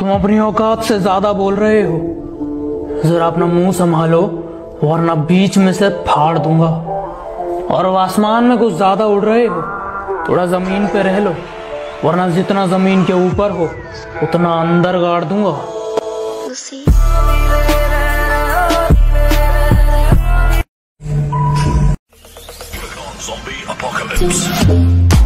तुम अपनी औकात से ज़्यादा बोल रहे हो। जरा अपना मुँह संभालो, वरना बीच में से फाड़ दूँगा। और आसमान में कुछ ज़्यादा उड़ रहे हो, थोड़ा ज़मीन पे रह लो, वरना जितना ज़मीन के ऊपर हो, उतना अंदर गाड़ दूँगा। Zombie apocalypse.